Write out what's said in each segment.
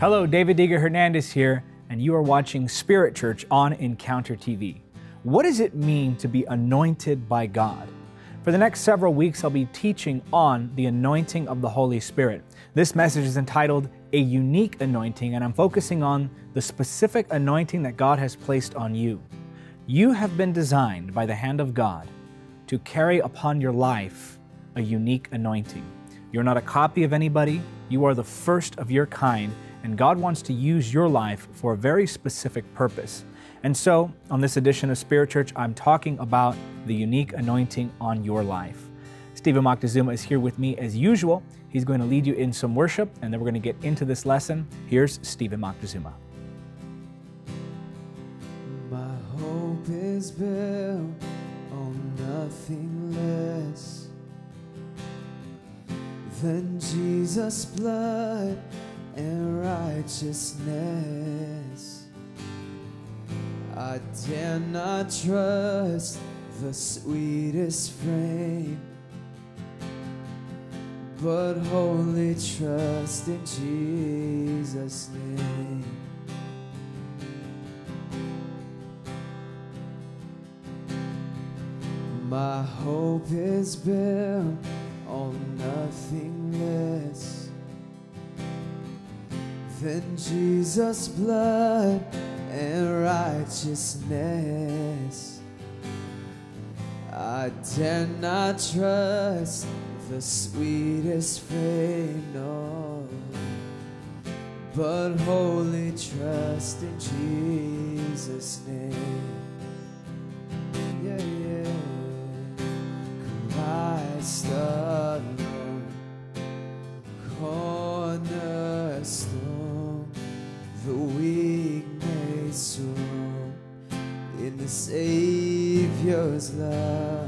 Hello, David Diga Hernandez here, and you are watching Spirit Church on Encounter TV. What does it mean to be anointed by God? For the next several weeks, I'll be teaching on the anointing of the Holy Spirit. This message is entitled A Unique Anointing, and I'm focusing on the specific anointing that God has placed on you. You have been designed by the hand of God to carry upon your life a unique anointing. You're not a copy of anybody, you are the first of your kind and God wants to use your life for a very specific purpose. And so, on this edition of Spirit Church, I'm talking about the unique anointing on your life. Stephen Moctezuma is here with me as usual. He's going to lead you in some worship, and then we're going to get into this lesson. Here's Stephen Moctezuma. My hope is built on nothing less than Jesus' blood and righteousness. I dare not trust the sweetest frame, but wholly trust in Jesus' name. My hope is built on nothing less than Jesus' blood and righteousness. I dare not trust the sweetest fame, no, but wholly trust in Jesus' name. Yeah, yeah. Christ alone, Savior's love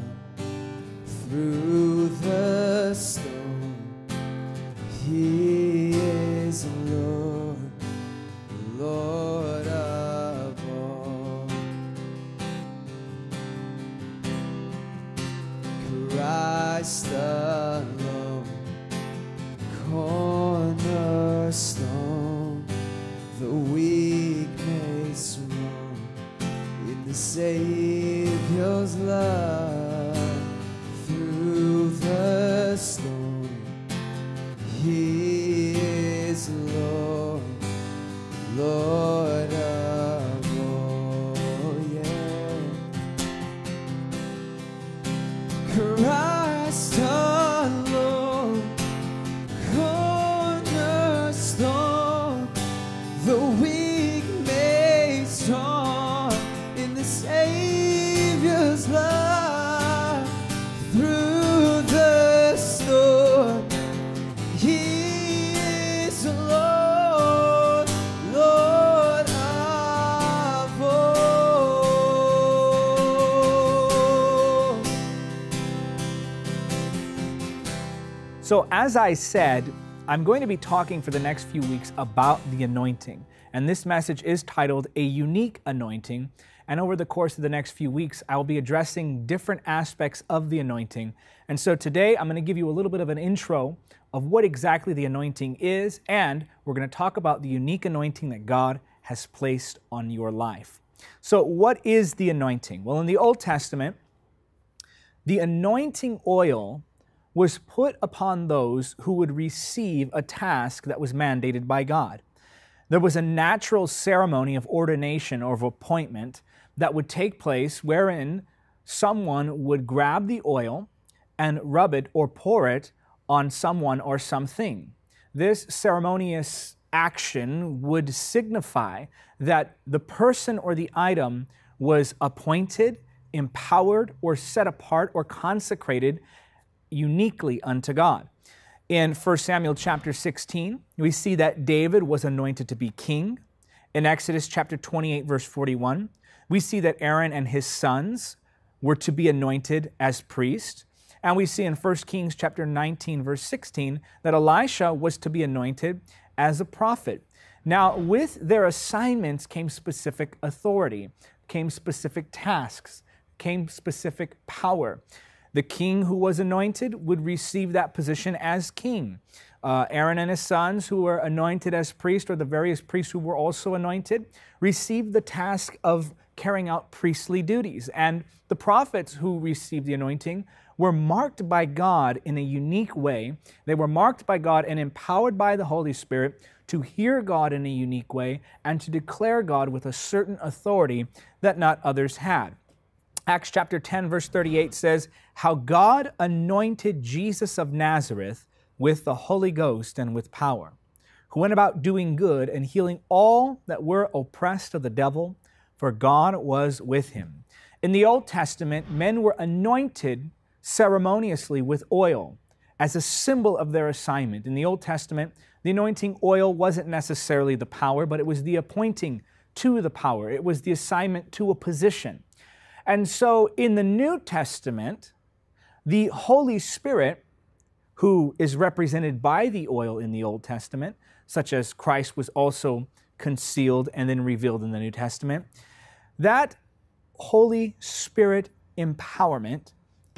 So, as I said, I'm going to be talking for the next few weeks about the anointing. And this message is titled A Unique Anointing. And over the course of the next few weeks, I will be addressing different aspects of the anointing. And so today, I'm going to give you a little bit of an intro of what exactly the anointing is. And we're going to talk about the unique anointing that God has placed on your life. So, what is the anointing? Well, in the Old Testament, the anointing oil was put upon those who would receive a task that was mandated by God. There was a natural ceremony of ordination or of appointment that would take place wherein someone would grab the oil and rub it or pour it on someone or something. This ceremonious action would signify that the person or the item was appointed, empowered, or set apart or consecrated uniquely unto God. In 1 Samuel chapter 16, we see that David was anointed to be king. In Exodus chapter 28, verse 41, we see that Aaron and his sons were to be anointed as priests. And we see in 1 Kings chapter 19, verse 16, that Elisha was to be anointed as a prophet. Now, with their assignments came specific authority, came specific tasks, came specific power. The king who was anointed would receive that position as king. Uh, Aaron and his sons, who were anointed as priests, or the various priests who were also anointed, received the task of carrying out priestly duties. And the prophets who received the anointing were marked by God in a unique way. They were marked by God and empowered by the Holy Spirit to hear God in a unique way and to declare God with a certain authority that not others had. Acts chapter 10, verse 38 says, How God anointed Jesus of Nazareth with the Holy Ghost and with power, who went about doing good and healing all that were oppressed of the devil, for God was with him. In the Old Testament, men were anointed ceremoniously with oil as a symbol of their assignment. In the Old Testament, the anointing oil wasn't necessarily the power, but it was the appointing to the power, it was the assignment to a position. And so in the New Testament, the Holy Spirit, who is represented by the oil in the Old Testament, such as Christ was also concealed and then revealed in the New Testament, that Holy Spirit empowerment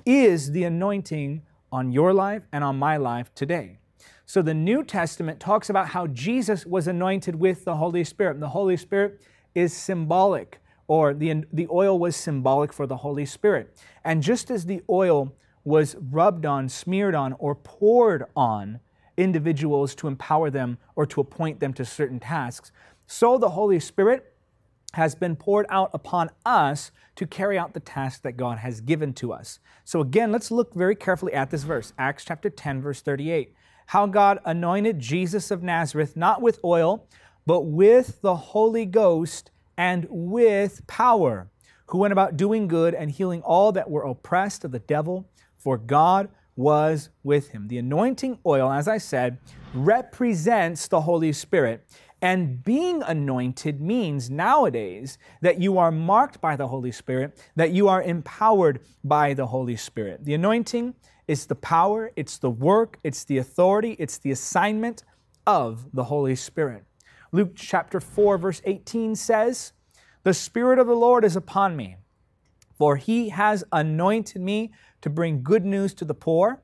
is the anointing on your life and on my life today. So the New Testament talks about how Jesus was anointed with the Holy Spirit. And the Holy Spirit is symbolic, or the, the oil was symbolic for the Holy Spirit. And just as the oil was rubbed on, smeared on, or poured on individuals to empower them or to appoint them to certain tasks, so the Holy Spirit has been poured out upon us to carry out the task that God has given to us. So again, let's look very carefully at this verse, Acts chapter 10 verse 38. How God anointed Jesus of Nazareth not with oil, but with the Holy Ghost and with power, who went about doing good and healing all that were oppressed of the devil, for God was with him. The anointing oil, as I said, represents the Holy Spirit. And being anointed means nowadays that you are marked by the Holy Spirit, that you are empowered by the Holy Spirit. The anointing is the power, it's the work, it's the authority, it's the assignment of the Holy Spirit. Luke chapter 4, verse 18 says, The Spirit of the Lord is upon me, for he has anointed me to bring good news to the poor.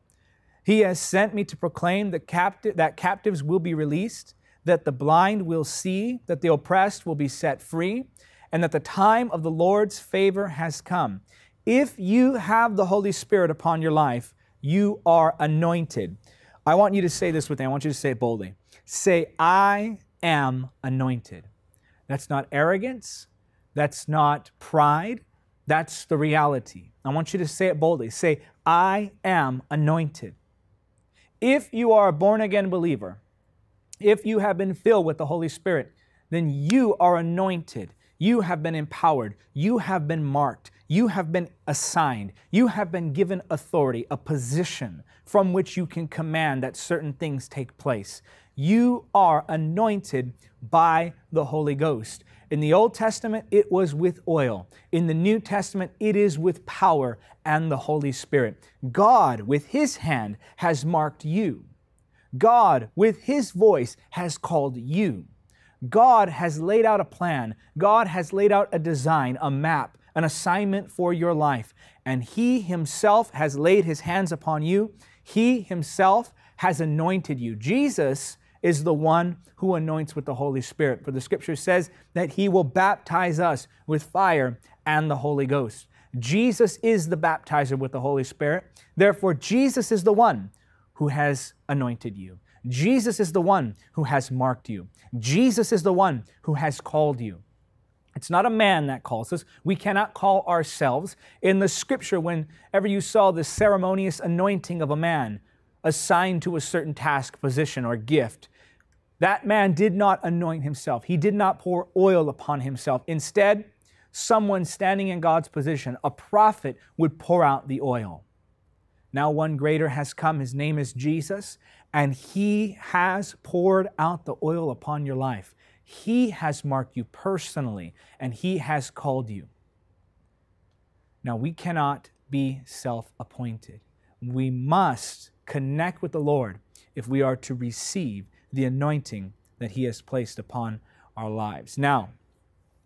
He has sent me to proclaim that, that captives will be released that the blind will see, that the oppressed will be set free, and that the time of the Lord's favor has come. If you have the Holy Spirit upon your life, you are anointed. I want you to say this with me. I want you to say it boldly. Say, I am anointed. That's not arrogance. That's not pride. That's the reality. I want you to say it boldly. Say, I am anointed. If you are a born again believer, if you have been filled with the Holy Spirit, then you are anointed. You have been empowered. You have been marked. You have been assigned. You have been given authority, a position from which you can command that certain things take place. You are anointed by the Holy Ghost. In the Old Testament, it was with oil. In the New Testament, it is with power and the Holy Spirit. God, with His hand, has marked you. God, with His voice, has called you. God has laid out a plan. God has laid out a design, a map, an assignment for your life. And He Himself has laid His hands upon you. He Himself has anointed you. Jesus is the one who anoints with the Holy Spirit. For the scripture says that He will baptize us with fire and the Holy Ghost. Jesus is the baptizer with the Holy Spirit. Therefore, Jesus is the one who has anointed you. Jesus is the one who has marked you. Jesus is the one who has called you. It's not a man that calls us. We cannot call ourselves. In the scripture, whenever you saw the ceremonious anointing of a man assigned to a certain task, position, or gift, that man did not anoint himself. He did not pour oil upon himself. Instead, someone standing in God's position, a prophet, would pour out the oil. Now one greater has come. His name is Jesus, and he has poured out the oil upon your life. He has marked you personally, and he has called you. Now we cannot be self appointed. We must connect with the Lord if we are to receive the anointing that he has placed upon our lives. Now,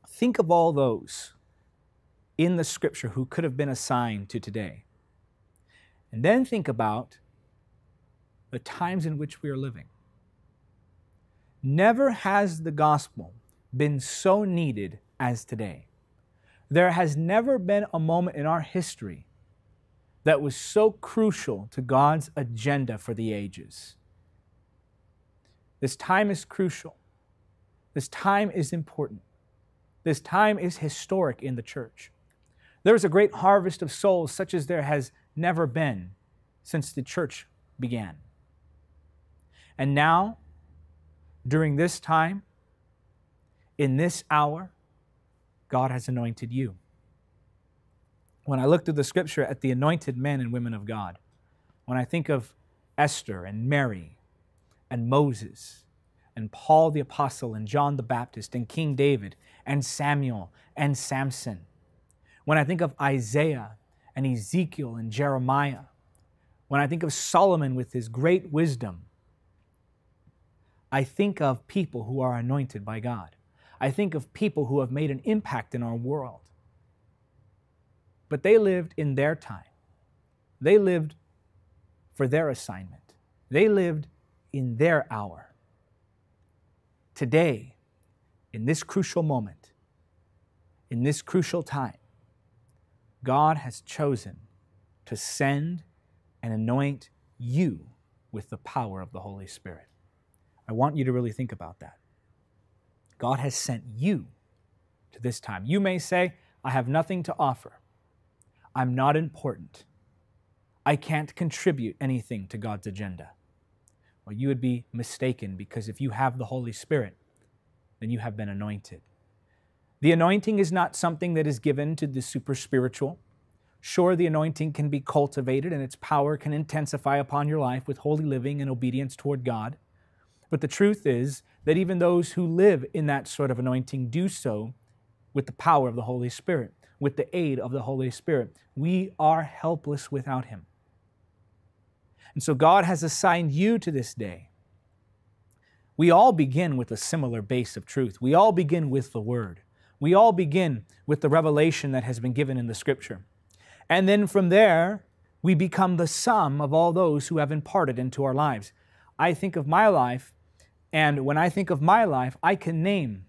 think of all those in the scripture who could have been assigned to today And then think about the times in which we are living. Never has the gospel been so needed as today. There has never been a moment in our history that was so crucial to God's agenda for the ages. This time is crucial. This time is important. This time is historic in the church. There is a great harvest of souls such as there has never been since the church began. And now, during this time, in this hour, God has anointed you. When I look through the scripture at the anointed men and women of God, when I think of Esther and Mary and Moses and Paul the Apostle and John the Baptist and King David and Samuel and Samson, when I think of Isaiah and Ezekiel and Jeremiah, when I think of Solomon with his great wisdom, I think of people who are anointed by God. I think of people who have made an impact in our world. But they lived in their time. They lived for their assignment. They lived in their hour. Today, in this crucial moment, in this crucial time, God has chosen to send and anoint you with the power of the Holy Spirit. I want you to really think about that. God has sent you to this time. You may say, I have nothing to offer. I'm not important. I can't contribute anything to God's agenda. Well, you would be mistaken because if you have the Holy Spirit, then you have been anointed. The anointing is not something that is given to the super spiritual. Sure, the anointing can be cultivated and its power can intensify upon your life with holy living and obedience toward God. But the truth is that even those who live in that sort of anointing do so with the power of the Holy Spirit, with the aid of the Holy Spirit. We are helpless without Him. And so God has assigned you to this day. We all begin with a similar base of truth. We all begin with the Word. We all begin with the revelation that has been given in the Scripture. And then from there, we become the sum of all those who have imparted into our lives. I think of my life and when I think of my life, I can name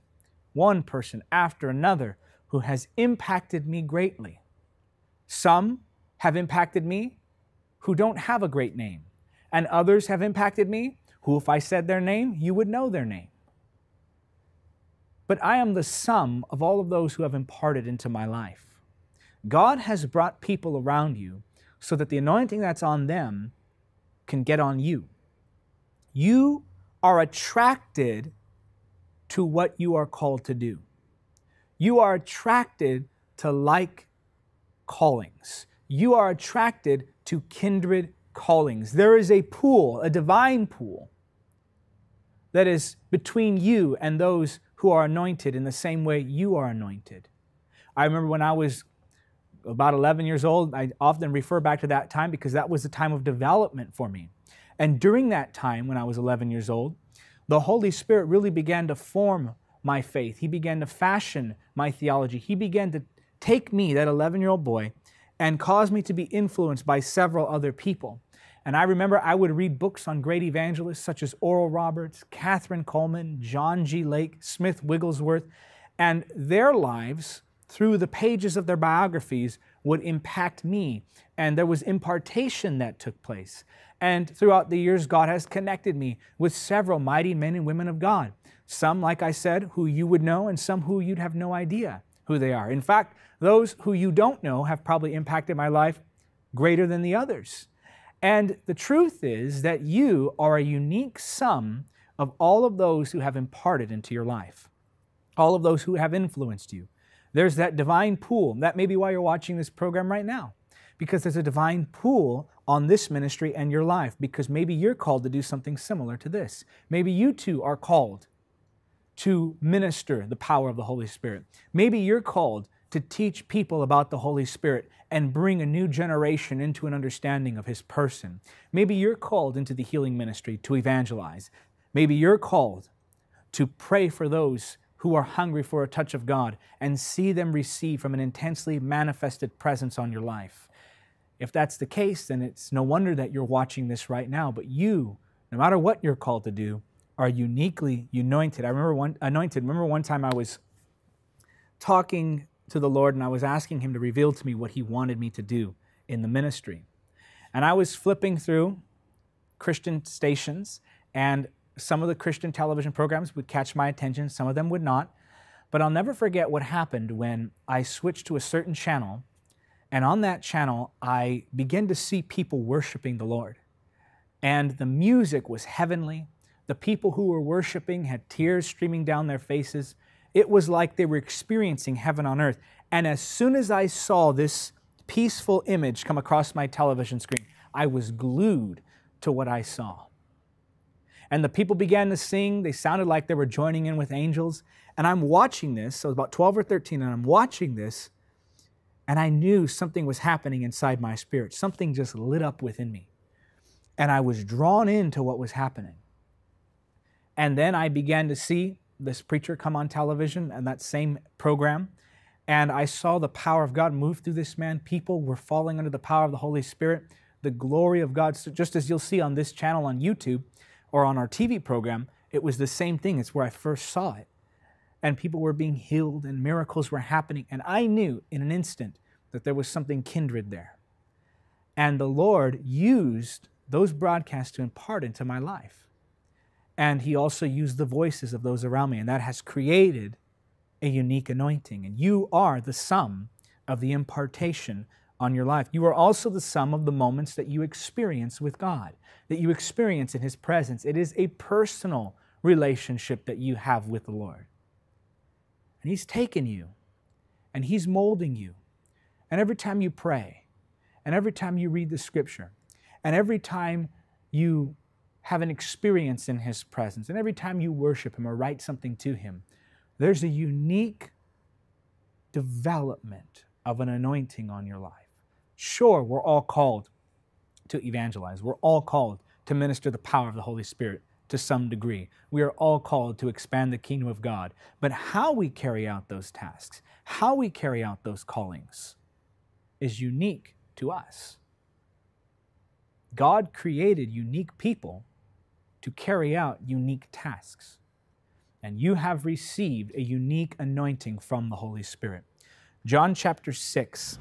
one person after another who has impacted me greatly. Some have impacted me who don't have a great name, and others have impacted me who, if I said their name, you would know their name. But I am the sum of all of those who have imparted into my life. God has brought people around you so that the anointing that's on them can get on you. You are attracted to what you are called to do. You are attracted to like callings. You are attracted to kindred callings. There is a pool, a divine pool, that is between you and those who are anointed in the same way you are anointed. I remember when I was about 11 years old, I often refer back to that time because that was a time of development for me. And during that time, when I was 11 years old, the Holy Spirit really began to form my faith. He began to fashion my theology. He began to take me, that 11 year old boy, and cause me to be influenced by several other people. And I remember I would read books on great evangelists such as Oral Roberts, Kathryn Kuhlman, John G. Lake, Smith Wigglesworth, and their lives, through the pages of their biographies, would impact me. And there was impartation that took place. And throughout the years, God has connected me with several mighty men and women of God. Some, like I said, who you would know, and some who you'd have no idea who they are. In fact, those who you don't know have probably impacted my life greater than the others. And the truth is that you are a unique sum of all of those who have imparted into your life, all of those who have influenced you. There's that divine pool. That may be why you're watching this program right now, because there's a divine pool on this ministry and your life, because maybe you're called to do something similar to this. Maybe you too are called to minister the power of the Holy Spirit. Maybe you're called to teach people about the Holy Spirit and bring a new generation into an understanding of His person. Maybe you're called into the healing ministry to evangelize. Maybe you're called to pray for those who are hungry for a touch of God and see them receive from an intensely manifested presence on your life. If that's the case, then it's no wonder that you're watching this right now. But you, no matter what you're called to do, are uniquely anointed. I remember one anointed. Remember one time I was talking to the Lord and I was asking him to reveal to me what he wanted me to do in the ministry. And I was flipping through Christian stations and some of the Christian television programs would catch my attention, some of them would not. But I'll never forget what happened when I switched to a certain channel and on that channel, I began to see people worshiping the Lord. And the music was heavenly. The people who were worshiping had tears streaming down their faces. It was like they were experiencing heaven on earth. And as soon as I saw this peaceful image come across my television screen, I was glued to what I saw. And the people began to sing. They sounded like they were joining in with angels. And I'm watching this. So about 12 or 13, and I'm watching this. And I knew something was happening inside my spirit. Something just lit up within me. And I was drawn into what was happening. And then I began to see this preacher come on television and that same program. And I saw the power of God move through this man. People were falling under the power of the Holy Spirit. The glory of God, so just as you'll see on this channel on YouTube or on our TV program, it was the same thing. It's where I first saw it and people were being healed and miracles were happening. And I knew in an instant that there was something kindred there. And the Lord used those broadcasts to impart into my life. And He also used the voices of those around me, and that has created a unique anointing. And you are the sum of the impartation on your life. You are also the sum of the moments that you experience with God, that you experience in His presence. It is a personal relationship that you have with the Lord. And He's taken you and He's molding you. And every time you pray, and every time you read the scripture, and every time you have an experience in His presence, and every time you worship Him or write something to Him, there's a unique development of an anointing on your life. Sure, we're all called to evangelize, we're all called to minister the power of the Holy Spirit to some degree. We are all called to expand the kingdom of God. But how we carry out those tasks, how we carry out those callings, is unique to us. God created unique people to carry out unique tasks. And you have received a unique anointing from the Holy Spirit. John chapter 6,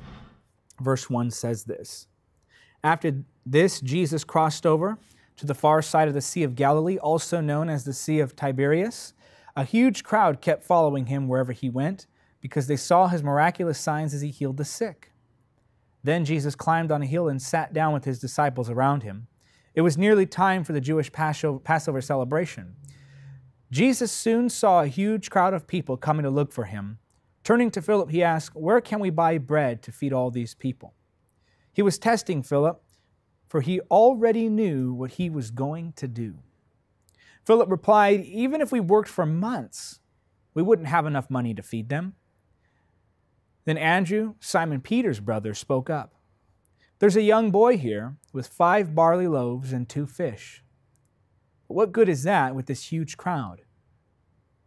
verse 1 says this After this, Jesus crossed over to the far side of the Sea of Galilee, also known as the Sea of Tiberias. A huge crowd kept following him wherever he went because they saw his miraculous signs as he healed the sick. Then Jesus climbed on a hill and sat down with his disciples around him. It was nearly time for the Jewish Passover celebration. Jesus soon saw a huge crowd of people coming to look for him. Turning to Philip, he asked, Where can we buy bread to feed all these people? He was testing Philip for he already knew what he was going to do. Philip replied, Even if we worked for months, we wouldn't have enough money to feed them. Then Andrew, Simon Peter's brother, spoke up. There's a young boy here with five barley loaves and two fish. But what good is that with this huge crowd?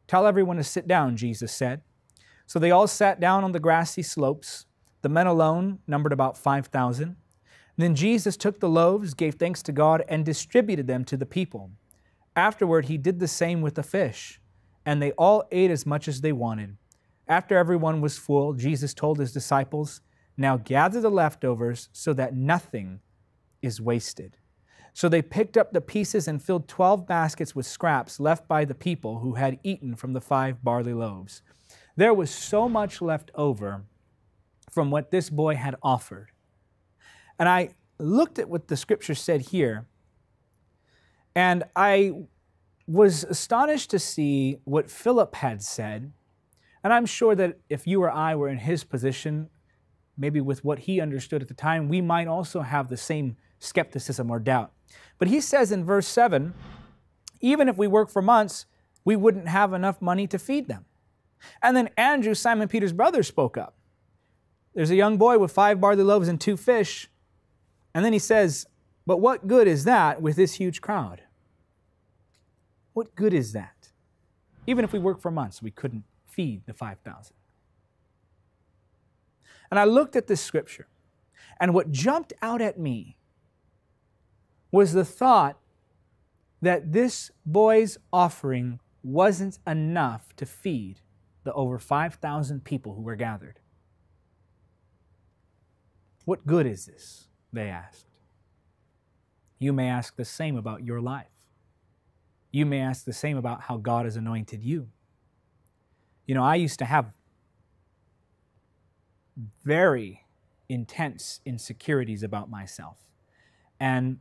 Tell everyone to sit down, Jesus said. So they all sat down on the grassy slopes. The men alone numbered about 5,000. Then Jesus took the loaves, gave thanks to God, and distributed them to the people. Afterward, he did the same with the fish, and they all ate as much as they wanted. After everyone was full, Jesus told his disciples, Now gather the leftovers so that nothing is wasted. So they picked up the pieces and filled twelve baskets with scraps left by the people who had eaten from the five barley loaves. There was so much left over from what this boy had offered and I looked at what the scripture said here, and I was astonished to see what Philip had said. And I'm sure that if you or I were in his position, maybe with what he understood at the time, we might also have the same skepticism or doubt. But he says in verse 7 even if we work for months, we wouldn't have enough money to feed them. And then Andrew, Simon Peter's brother, spoke up. There's a young boy with five barley loaves and two fish. And then he says, But what good is that with this huge crowd? What good is that? Even if we work for months, we couldn't feed the 5,000. And I looked at this scripture, And what jumped out at me was the thought that this boy's offering wasn't enough to feed the over 5,000 people who were gathered. What good is this? They asked. You may ask the same about your life. You may ask the same about how God has anointed you. You know, I used to have very intense insecurities about myself. And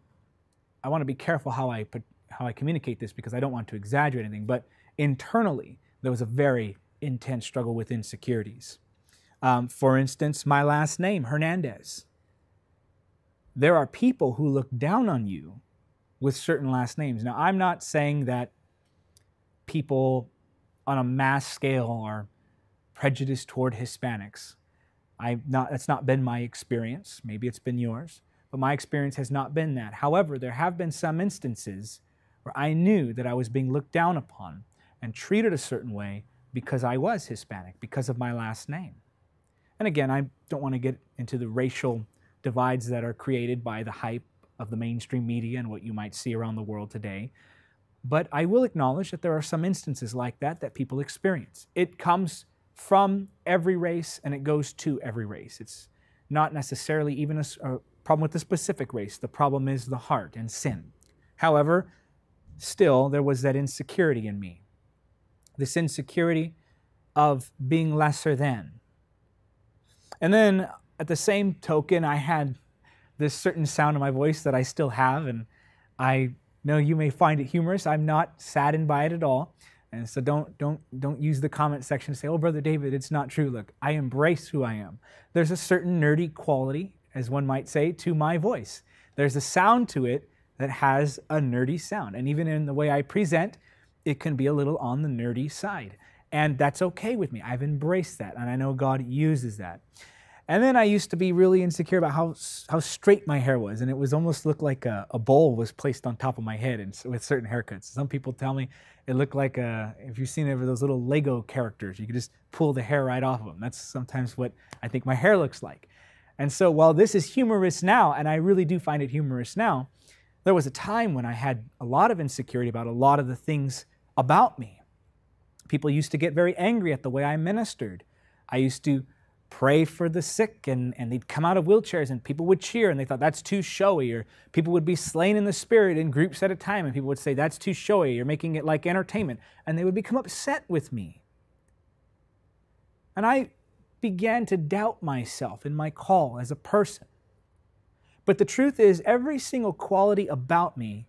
I want to be careful how I put, how I communicate this because I don't want to exaggerate anything, but internally there was a very intense struggle with insecurities. Um, for instance, my last name, Hernandez. There are people who look down on you with certain last names. Now, I'm not saying that people on a mass scale are prejudiced toward Hispanics. I not that's not been my experience. Maybe it's been yours, but my experience has not been that. However, there have been some instances where I knew that I was being looked down upon and treated a certain way because I was Hispanic, because of my last name. And again, I don't want to get into the racial divides that are created by the hype of the mainstream media and what you might see around the world today. But I will acknowledge that there are some instances like that that people experience. It comes from every race and it goes to every race. It's not necessarily even a, a problem with the specific race. The problem is the heart and sin. However, still, there was that insecurity in me. This insecurity of being lesser than. And then at the same token, I had this certain sound in my voice that I still have, and I know you may find it humorous. I'm not saddened by it at all. And so don't don't don't use the comment section to say, "Oh, brother David, it's not true." Look, I embrace who I am. There's a certain nerdy quality, as one might say, to my voice. There's a sound to it that has a nerdy sound, and even in the way I present, it can be a little on the nerdy side, and that's okay with me. I've embraced that, and I know God uses that. And then I used to be really insecure about how how straight my hair was, and it was almost looked like a, a bowl was placed on top of my head, and with certain haircuts. Some people tell me it looked like a, if you've seen ever those little Lego characters, you could just pull the hair right off of them. That's sometimes what I think my hair looks like. And so while this is humorous now, and I really do find it humorous now, there was a time when I had a lot of insecurity about a lot of the things about me. People used to get very angry at the way I ministered. I used to pray for the sick and, and they'd come out of wheelchairs and people would cheer and they thought that's too showy or people would be slain in the spirit in groups at a time and people would say that's too showy you're making it like entertainment and they would become upset with me. And i began to doubt myself in my call as a person. But the truth is every single quality about me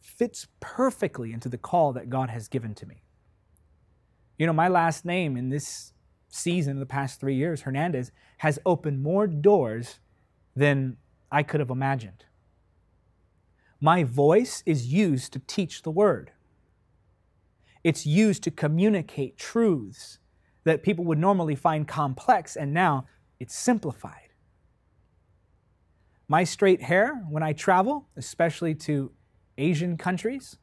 fits perfectly into the call that god has given to me. You know my last name in this season, the past three years, Hernandez has opened more doors than I could have imagined. My voice is used to teach the word. It's used to communicate truths that people would normally find complex, and now it's simplified. My straight hair, when I travel, especially to Asian countries,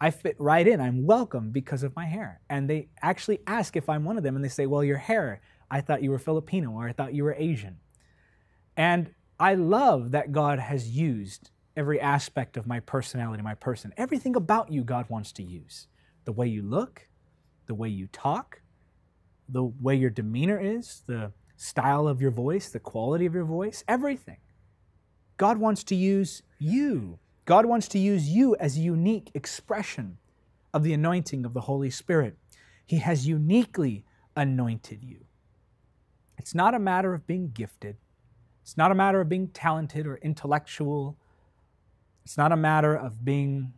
I fit right in. I'm welcome because of my hair. And they actually ask if I'm one of them, and they say, Well, your hair, I thought you were Filipino or I thought you were Asian. And I love that God has used every aspect of my personality, my person. Everything about you, God wants to use. The way you look, the way you talk, the way your demeanor is, the style of your voice, the quality of your voice, everything. God wants to use you God wants to use you as a unique expression of the anointing of the Holy Spirit. He has uniquely anointed you. It's not a matter of being gifted. It's not a matter of being talented or intellectual. It's not a matter of being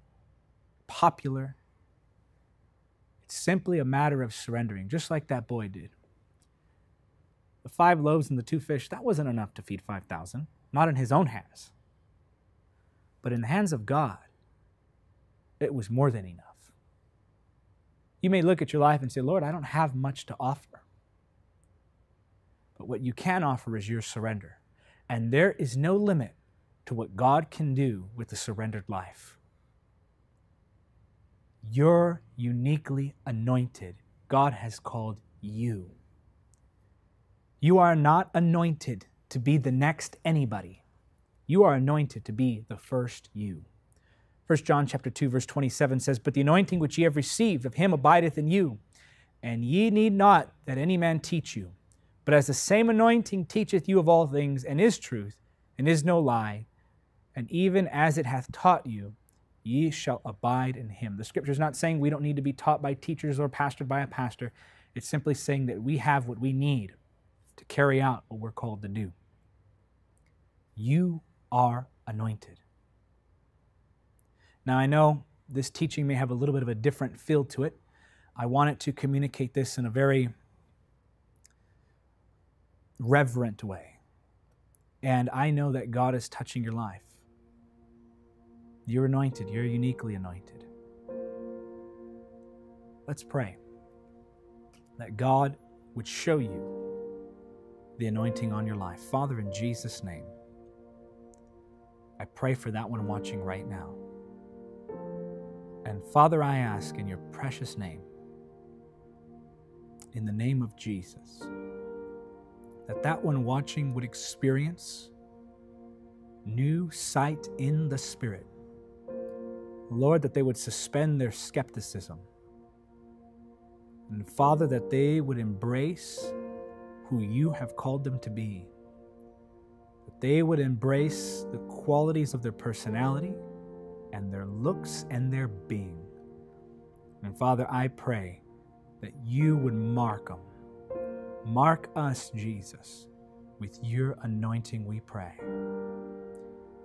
popular. It's simply a matter of surrendering, just like that boy did. The five loaves and the two fish, that wasn't enough to feed 5,000, not in his own hands. But in the hands of God, it was more than enough. You may look at your life and say, Lord, I don't have much to offer. But what you can offer is your surrender. And there is no limit to what God can do with a surrendered life. You're uniquely anointed. God has called you. You are not anointed to be the next anybody. You are anointed to be the first you. 1 John chapter 2 verse 27 says, "But the anointing which ye have received of him abideth in you, and ye need not that any man teach you, but as the same anointing teacheth you of all things, and is truth, and is no lie, and even as it hath taught you, ye shall abide in him." The scripture is not saying we don't need to be taught by teachers or pastored by a pastor. It's simply saying that we have what we need to carry out what we're called to do. You are anointed. Now, I know this teaching may have a little bit of a different feel to it. I wanted to communicate this in a very reverent way. And I know that God is touching your life. You're anointed, you're uniquely anointed. Let's pray that God would show you the anointing on your life. Father, in Jesus' name, I pray for that one watching right now. And Father, I ask in your precious name, in the name of Jesus, that that one watching would experience new sight in the Spirit. Lord, that they would suspend their skepticism. And Father, that they would embrace who you have called them to be. They would embrace the qualities of their personality and their looks and their being. And Father, I pray that you would mark them. Mark us, Jesus, with your anointing, we pray.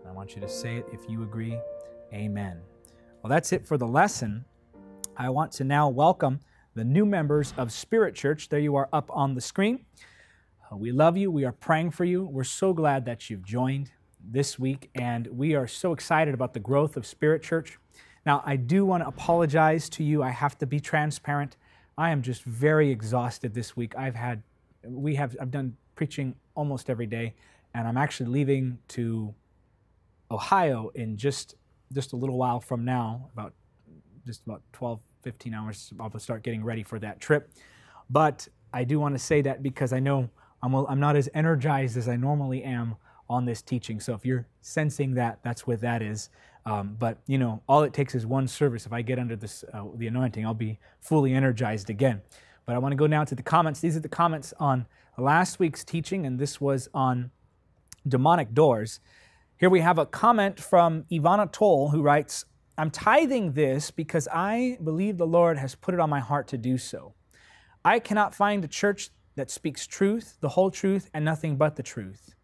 I want you to say it if you agree. Amen. Well, that's it for the lesson. I want to now welcome the new members of Spirit Church. There you are up on the screen. Uh, we love you. We are praying for you. We're so glad that you've joined this week, and we are so excited about the growth of Spirit Church. Now, I do want to apologize to you. I have to be transparent. I am just very exhausted this week. I've had, we have, I've done preaching almost every day, and I'm actually leaving to Ohio in just just a little while from now, about just about 12, 15 hours. I'll start getting ready for that trip. But I do want to say that because I know I'm, I'm not as energized as I normally am on this teaching. So if you're sensing that, that's what that is. Um, but you know, all it takes is one service. If I get under this, uh, the anointing, I'll be fully energized again. But I want to go now to the comments. These are the comments on last week's teaching, and this was on demonic doors. Here we have a comment from Ivana Toll who writes, I'm tithing this because I believe the Lord has put it on my heart to do so. I cannot find a church that speaks truth, the whole truth, and nothing but the truth.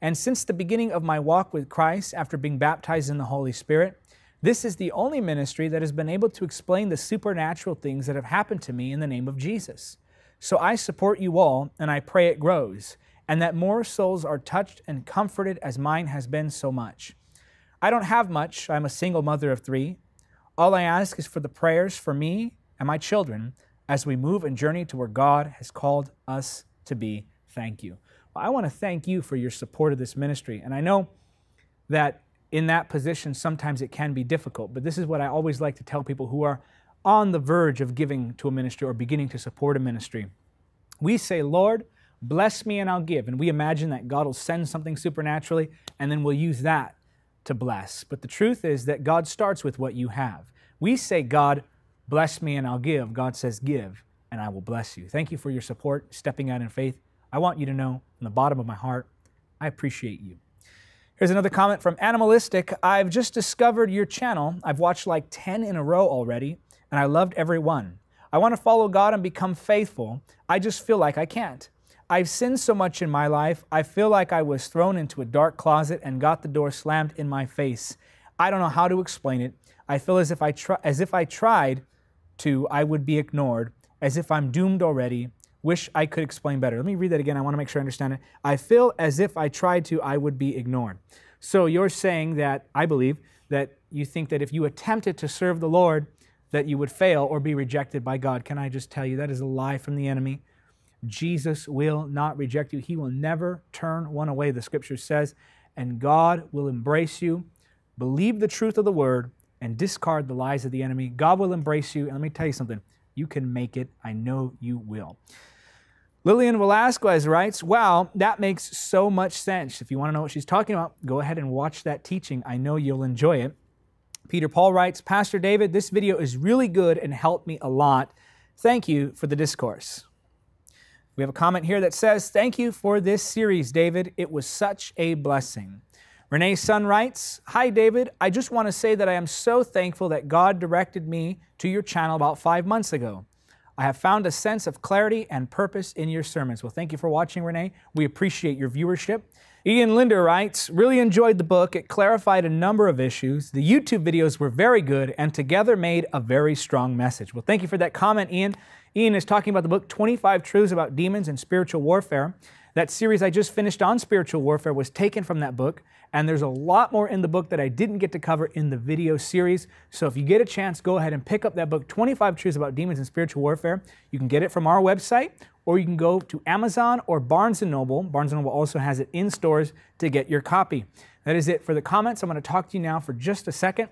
And since the beginning of my walk with Christ, after being baptized in the Holy Spirit, this is the only ministry that has been able to explain the supernatural things that have happened to me in the name of Jesus. So I support you all, and I pray it grows, and that more souls are touched and comforted as mine has been so much. I don't have much. I'm a single mother of three. All I ask is for the prayers for me and my children as we move and journey to where God has called us to be. Thank you. I want to thank you for your support of this ministry. And I know that in that position, sometimes it can be difficult, but this is what I always like to tell people who are on the verge of giving to a ministry or beginning to support a ministry. We say, Lord, bless me and I'll give. And we imagine that God will send something supernaturally and then we'll use that to bless. But the truth is that God starts with what you have. We say, God, bless me and I'll give. God says, give and I will bless you. Thank you for your support, stepping out in faith. I want you to know from the bottom of my heart, I appreciate you. Here's another comment from Animalistic. I've just discovered your channel. I've watched like 10 in a row already, and I loved every one. I want to follow God and become faithful. I just feel like I can't. I've sinned so much in my life, I feel like I was thrown into a dark closet and got the door slammed in my face. I don't know how to explain it. I feel as if I, try, as if I tried to, I would be ignored, as if I'm doomed already, Wish I could explain better. Let me read that again. I want to make sure I understand it. I feel as if I tried to, I would be ignored. So you're saying that, I believe, that you think that if you attempted to serve the Lord, that you would fail or be rejected by God. Can I just tell you that is a lie from the enemy? Jesus will not reject you. He will never turn one away, the scripture says, and God will embrace you. Believe the truth of the word and discard the lies of the enemy. God will embrace you. And let me tell you something you can make it. I know you will. Lillian Velasquez writes, Wow, that makes so much sense. If you want to know what she's talking about, go ahead and watch that teaching. I know you'll enjoy it. Peter Paul writes, Pastor David, this video is really good and helped me a lot. Thank you for the discourse. We have a comment here that says, Thank you for this series, David. It was such a blessing. Renee Sun writes, Hi, David. I just want to say that I am so thankful that God directed me to your channel about five months ago. I have found a sense of clarity and purpose in your sermons. Well, thank you for watching, Renee. We appreciate your viewership. Ian Linder writes, really enjoyed the book. It clarified a number of issues. The YouTube videos were very good and together made a very strong message. Well, thank you for that comment, Ian. Ian is talking about the book 25 Truths About Demons and Spiritual Warfare. That series I just finished on spiritual warfare was taken from that book. And there's a lot more in the book that I didn't get to cover in the video series. So if you get a chance, go ahead and pick up that book, 25 Truths About Demons and Spiritual Warfare. You can get it from our website, or you can go to Amazon or Barnes & Noble. Barnes & Noble also has it in stores to get your copy. That is it for the comments. I'm going to talk to you now for just a second.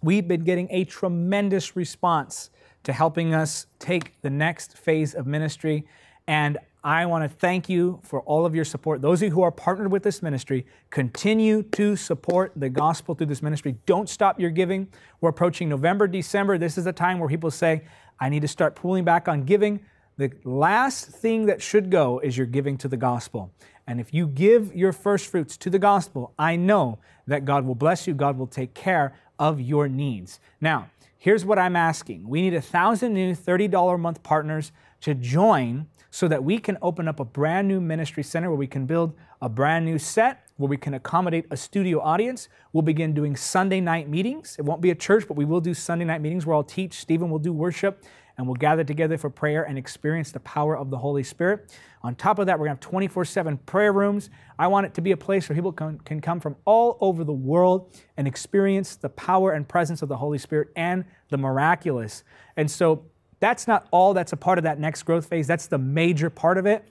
We've been getting a tremendous response to helping us take the next phase of ministry. And I want to thank you for all of your support. Those of you who are partnered with this ministry, continue to support the gospel through this ministry. Don't stop your giving. We're approaching November, December. This is a time where people say, I need to start pulling back on giving. The last thing that should go is your giving to the gospel. And if you give your first fruits to the gospel, I know that God will bless you, God will take care of your needs. Now, here's what I'm asking we need a thousand new $30 a month partners to join so that we can open up a brand new ministry center where we can build a brand new set, where we can accommodate a studio audience. We'll begin doing Sunday night meetings. It won't be a church, but we will do Sunday night meetings where I'll teach. Stephen will do worship, and we'll gather together for prayer and experience the power of the Holy Spirit. On top of that, we're going to have 24 7 prayer rooms. I want it to be a place where people can, can come from all over the world and experience the power and presence of the Holy Spirit and the miraculous. And so that's not all that's a part of that next growth phase. That's the major part of it.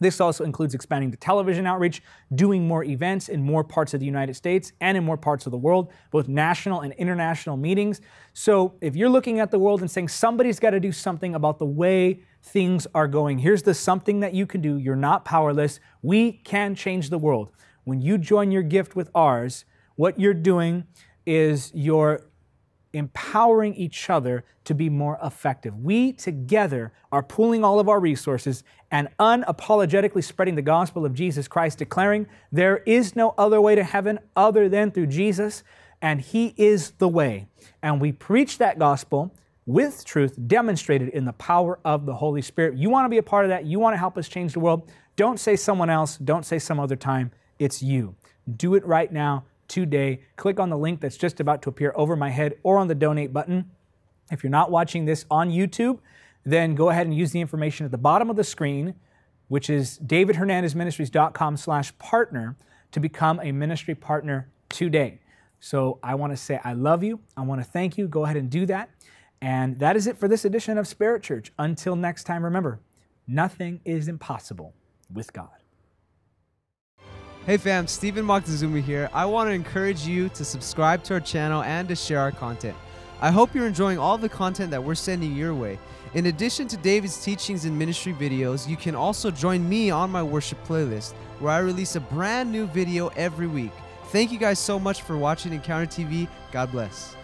This also includes expanding the television outreach, doing more events in more parts of the United States and in more parts of the world, both national and international meetings. So if you're looking at the world and saying somebody's got to do something about the way things are going, here's the something that you can do. You're not powerless. We can change the world. When you join your gift with ours, what you're doing is you're empowering each other to be more effective. We together are pooling all of our resources and unapologetically spreading the gospel of Jesus Christ, declaring there is no other way to heaven other than through Jesus, and He is the way. And we preach that gospel with truth demonstrated in the power of the Holy Spirit. You want to be a part of that? You want to help us change the world? Don't say someone else, don't say some other time. It's you. Do it right now today. Click on the link that's just about to appear over my head or on the donate button. If you're not watching this on YouTube, then go ahead and use the information at the bottom of the screen, which is davidhernandezministries.com slash partner to become a ministry partner today. So I want to say I love you. I want to thank you. Go ahead and do that. And that is it for this edition of Spirit Church. Until next time, remember, nothing is impossible with God. Hey fam, Stephen Moctezuma here. I want to encourage you to subscribe to our channel and to share our content. I hope you're enjoying all the content that we're sending your way. In addition to David's teachings and ministry videos, you can also join me on my worship playlist, where I release a brand new video every week. Thank you guys so much for watching Encounter TV. God bless.